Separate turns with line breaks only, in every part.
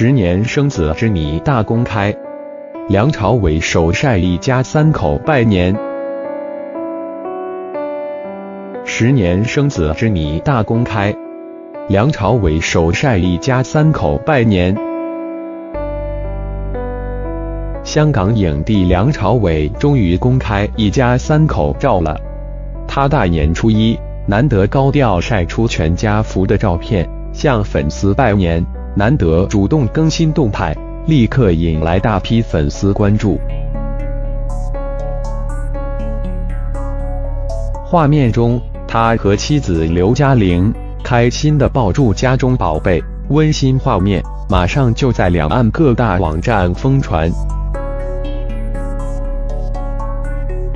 十年生子之谜大公开，梁朝伟首晒一家三口拜年。十年生子之谜大公开，梁朝伟首晒一家三口拜年。香港影帝梁朝伟终于公开一家三口照了，他大年初一难得高调晒出全家福的照片，向粉丝拜年。难得主动更新动态，立刻引来大批粉丝关注。画面中，他和妻子刘嘉玲开心地抱住家中宝贝，温馨画面马上就在两岸各大网站疯传。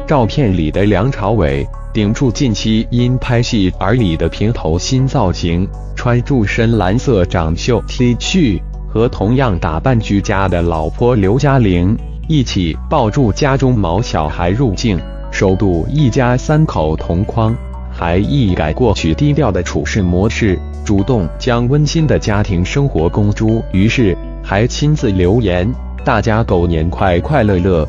照片里的梁朝伟顶住近期因拍戏而理的平头新造型。穿住深蓝色长袖 T 恤，和同样打扮居家的老婆刘嘉玲一起抱住家中毛小孩入镜，首度一家三口同框，还一改过去低调的处事模式，主动将温馨的家庭生活公诸于世，还亲自留言“大家狗年快快乐乐”，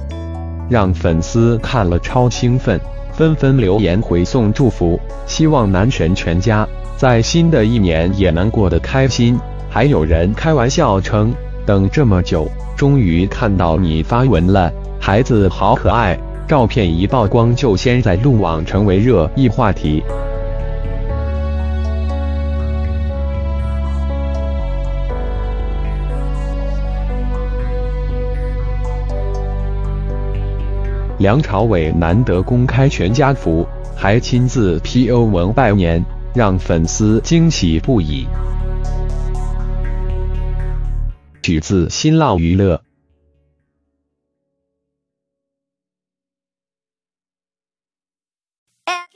让粉丝看了超兴奋，纷纷留言回送祝福，希望男神全家。在新的一年也能过得开心。还有人开玩笑称，等这么久，终于看到你发文了，孩子好可爱。照片一曝光，就先在路网成为热议话题。梁朝伟难得公开全家福，还亲自 PO 文拜年。让粉丝惊喜不已。取自新浪娱乐。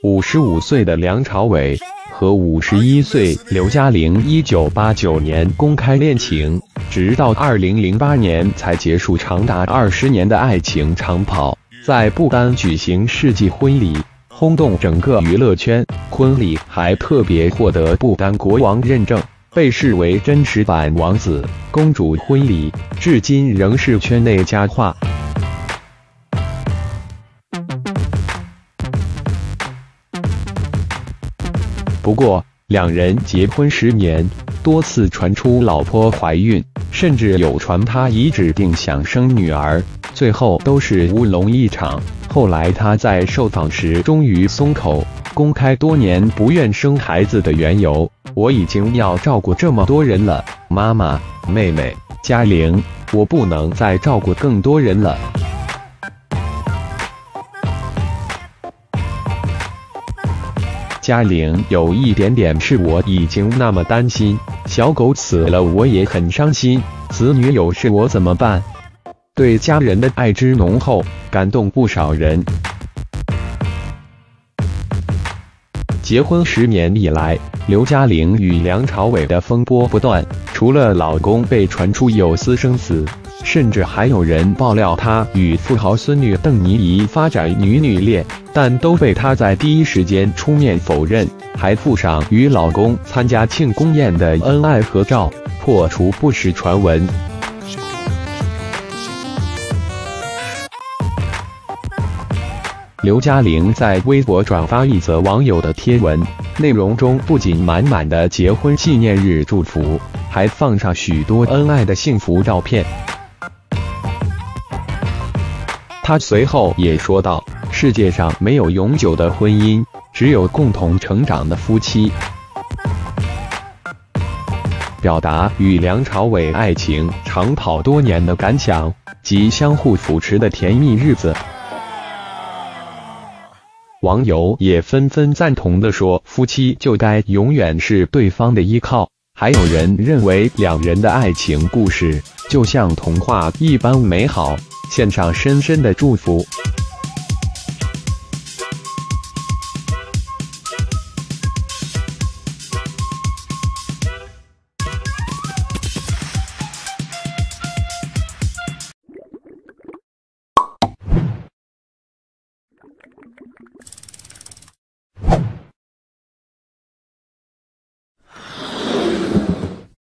五十五岁的梁朝伟和五十一岁刘嘉玲，一九八九年公开恋情，直到二零零八年才结束长达二十年的爱情长跑，在不丹举行世纪婚礼。轰动整个娱乐圈，婚礼还特别获得不丹国王认证，被视为真实版王子公主婚礼，至今仍是圈内佳话。不过，两人结婚十年，多次传出老婆怀孕，甚至有传他已指定想生女儿，最后都是乌龙一场。后来他在受访时终于松口，公开多年不愿生孩子的缘由。我已经要照顾这么多人了，妈妈、妹妹、嘉玲，我不能再照顾更多人了。嘉玲有一点点是我已经那么担心，小狗死了我也很伤心，子女有事我怎么办？对家人的爱之浓厚，感动不少人。结婚十年以来，刘嘉玲与梁朝伟的风波不断。除了老公被传出有私生子，甚至还有人爆料她与富豪孙女邓妮仪发展女女恋，但都被她在第一时间出面否认，还附上与老公参加庆功宴的恩爱合照，破除不实传闻。刘嘉玲在微博转发一则网友的贴文，内容中不仅满满的结婚纪念日祝福，还放上许多恩爱的幸福照片。她随后也说道：“世界上没有永久的婚姻，只有共同成长的夫妻。”表达与梁朝伟爱情长跑多年的感想及相互扶持的甜蜜日子。网友也纷纷赞同的说：“夫妻就该永远是对方的依靠。”还有人认为两人的爱情故事就像童话一般美好，献上深深的祝福。